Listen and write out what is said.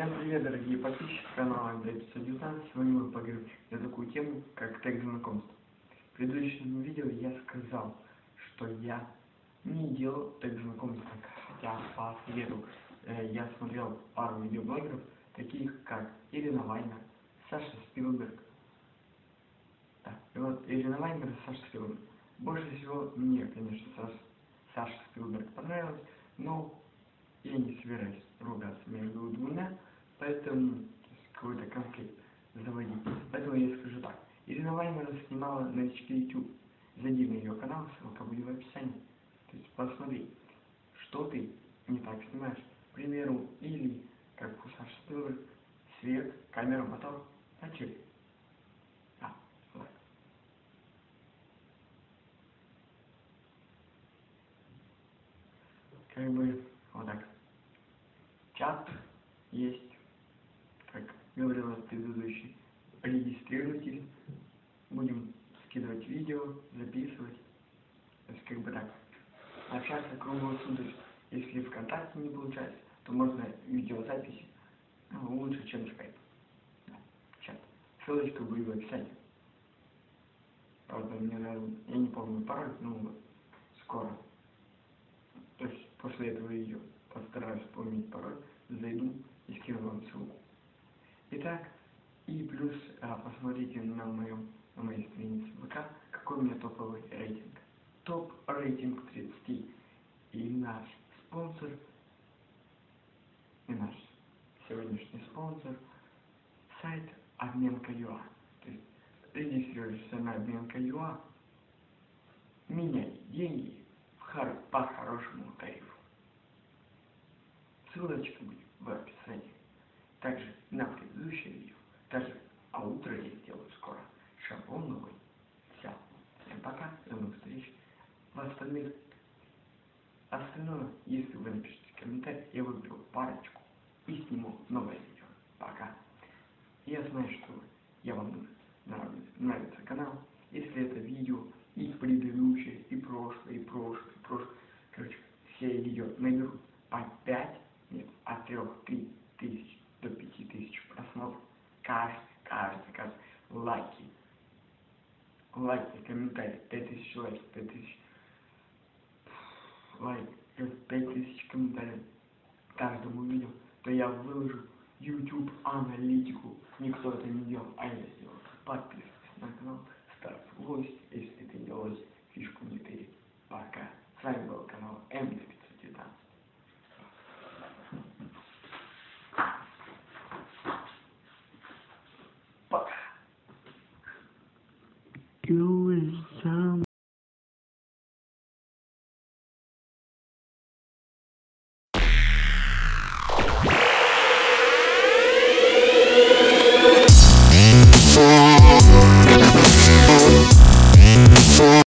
Всем привет, дорогие подписчики канала Андрей 519. Сегодня мы поговорим на такую тему, как тег знакомств. В предыдущем видео я сказал, что я не делал тег знакомств, хотя по совету э, я смотрел пару видеоблогеров, таких как Ирина Вайна, Саша Спилберг. Да, и вот Ирина Вайнер и Саша Спилберг. Больше всего мне, конечно, Саша, Саша Спилберг понравилось, но я не собираюсь ругаться между двумя, поэтому какой-то конфликт заводить. Поэтому я скажу так. Ирина Вайнера снимала на YouTube. Зайди на ее канал, ссылка будет в описании. То есть посмотри, что ты не так снимаешь. К примеру, или, как у Саши Спилберг, свет, камера, мотор, начали. Как бы вот так. Чат есть, как говорил предыдущий. Регистрируйтесь, будем скидывать видео, записывать. То есть как бы так. Общаться круглосуточно. Если ВКонтакте не получается, то можно видеозаписи ну, лучше, чем скайп. Да, чат. Ссылочка будет в описании. Правда, мне надо, я не помню пароль, вот, скоро. То есть после этого видео постараюсь вспомнить пароль, зайду и скину вам ссылку. Итак, и плюс а, посмотрите на моем на моей странице ВК, какой у меня топовый рейтинг. Топ рейтинг 30. И наш спонсор, и наш сегодняшний спонсор, сайт обменка.юа. То есть регистрируешься на обменка.юа, меняй деньги по хорошему тарифу. Ссылочка будет в описании. Также на даже, а утро я сделаю скоро. Шаблон новый. Все. Всем пока, до новых встреч. В остальных, остальное, если вы напишите комментарий, я выберу парочку и сниму новое видео. Пока. Я знаю, что я вам нравится, нравится канал. Если это видео и предыдущее, и прошлое, и прошлое, и прошлое, короче, все видео наберут по 5, нет, от 3 к 3 Лайки, комментарии. 5 тысяч лайков, 5 тысяч лайков, 5 тысяч комментариев каждому видео, то я выложу YouTube аналитику. Никто это не делал, а я сделал. Подписывайтесь на канал, ставь лось, если ты лось, фишку не ты. Пока. С вами был канал МД519. Пока. Louis.